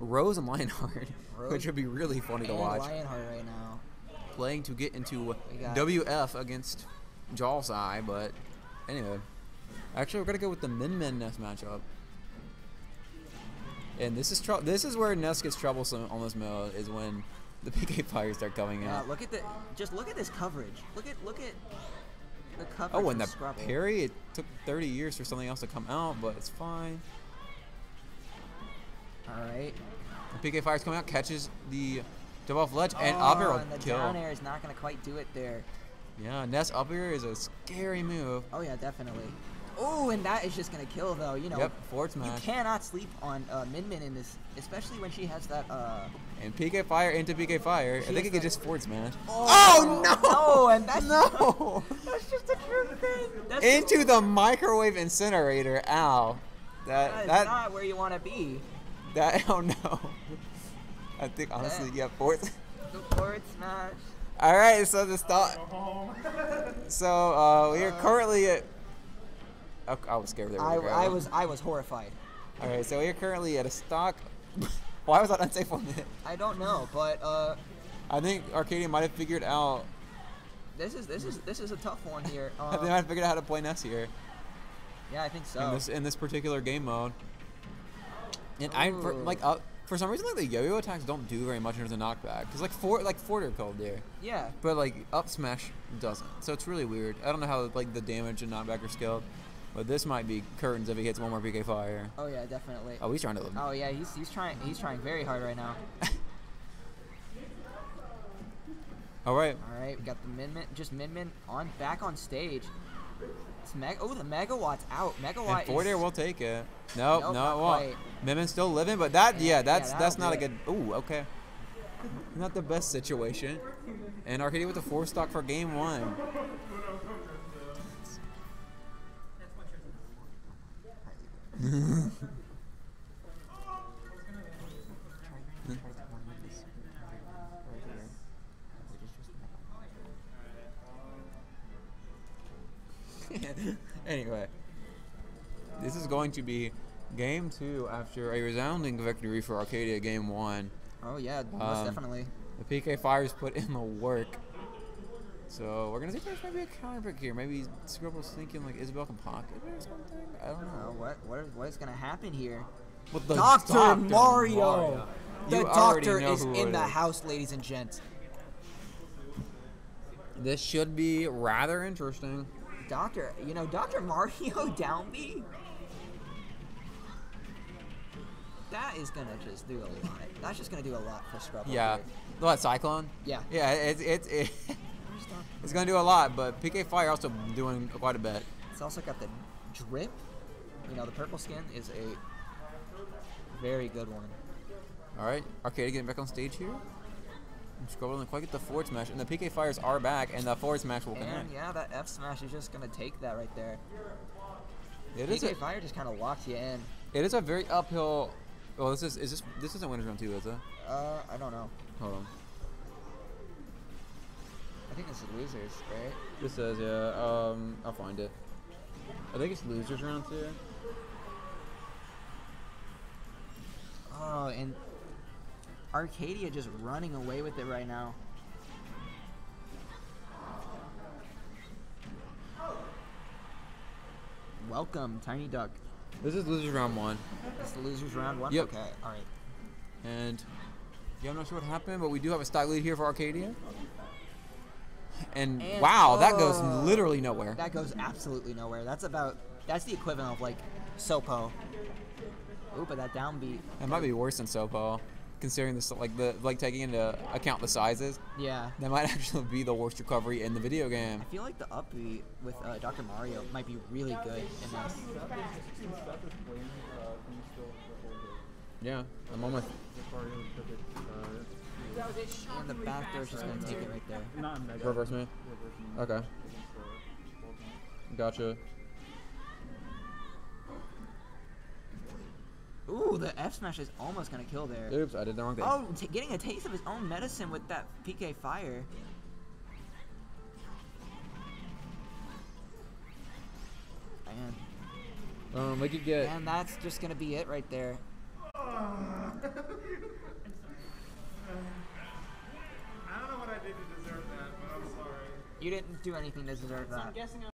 Rose and Lionheart, Rose which would be really funny to watch. Lionheart right now. Playing to get into WF against Jalsai, but anyway. Actually, we're gonna go with the Min Min Ness matchup. And this is trou- this is where Ness gets troublesome on this mode is when the PK fires start coming Yeah, out. look at the just look at this coverage. Look at look at the coverage. Oh, and the Scrubbal. parry, it took 30 years for something else to come out, but it's fine. All right. The PK Fire's coming out, catches the jump off ledge, and oh, up air and the kill. down air is not gonna quite do it there. Yeah, Ness up air is a scary move. Oh yeah, definitely. Oh, and that is just gonna kill though. You know. Yep, forward You cannot sleep on uh, Min Min in this, especially when she has that. Uh, And PK Fire into PK Fire. I think it could just forward smash. Oh, no! no, and that's No! that's just a true thing. That's into the microwave incinerator. Ow. That That is that not where you want to be. That oh no. I think honestly, yeah, fourth. The forward smash. All right, so the start. So uh, we are currently at. Oh, I was scared there. I, I was I was horrified. All right, so we are currently at a stock. Why was that unsafe on it? I don't know, but uh, I think Arcadia might have figured out. this is this is this is a tough one here. they might Uh, have figured out how to play Ness here yeah, I think in so. this in this particular game mode. And I for, like uh, for some reason like the yo-yo attacks don't do very much in terms of knockback because like four like Forder called there, Yeah. but like up smash doesn't. So it's really weird. I don't know how like the damage and knockback are scaled, but this might be curtains if he hits one more PK fire. Oh yeah, definitely. Oh, he's trying to. Oh yeah, he's he's trying he's trying very hard right now. All right. All right, we got the Min Min, just Min Min on back on stage. It's Meg. Oh, the Megawatt's out. Megawatt And Forder is. will take it. Nope, Nope, no, not it won't. Min Min's still living, but that, Yeah, yeah, yeah, that's that'll that's not a good. Ooh, okay. Not the best situation. And Arcadia with the four stock for game one. anyway, this is going to be game two after a resounding victory for Arcadia game one. Oh yeah, most Um, definitely. The PK Fires put in the work. So we're gonna see if there's maybe a counter pick here. Maybe Scrubbal's thinking like Isabelle can pocket it or something. I don't know. what what is, what is gonna happen here? What the Doctor Mario. The doctor is in the is. house, ladies and gents. This should be rather interesting. Doctor, you know, Doctor Mario Downbeat. That is gonna just do a lot. That's just gonna do a lot for Scrubbal. Yeah. here. What Cyclone? Yeah. Yeah, it's it's it, it's gonna do a lot, but PK Fire also doing quite a bit. It's also got the drip. You know, the purple skin is a very good one. All right, Arcadia getting back on stage here. Didn't quite get the forward smash, and the PK Fires are back, and the forward smash will And connect. yeah, that F smash is just gonna take that right there. It is PK a, Fire just kind of locks you in. it is a very uphill. Well, this is is this this isn't winners round two, is it? Uh, I don't know. Hold on. I think this is losers, right? This says yeah. Um, I'll find it. I think it's losers round two. Oh, and Arcadia just running away with it right now. Welcome, Tiny Duck. This is losers round one, It's the losers round one. Yep. Okay, all right. and yeah, I'm not sure what happened, but we do have a stock lead here for Arcadia. And, And- wow, that oh. goes oh. literally nowhere. That goes absolutely nowhere. That's about that's the equivalent of like Sopo. Ooh, but that downbeat. It might be worse than Sopo, considering this like the like taking into account the sizes. Yeah. That might actually be the worst recovery in the video game. I feel like the upbeat with uh, Dr. Mario might be really good in this. Yeah, I'm on with. And the back door is just gonna take it right there. In. Reverse me. Okay. Gotcha. Ooh, the F smash is almost gonna kill there. Oops, I did the wrong thing. Oh, t- getting a taste of his own medicine with that PK fire. And, Um, we could get. and that's just gonna be it right there. I don't know what I did to deserve that, but I'm sorry. You didn't do anything to deserve So I'm that. guessing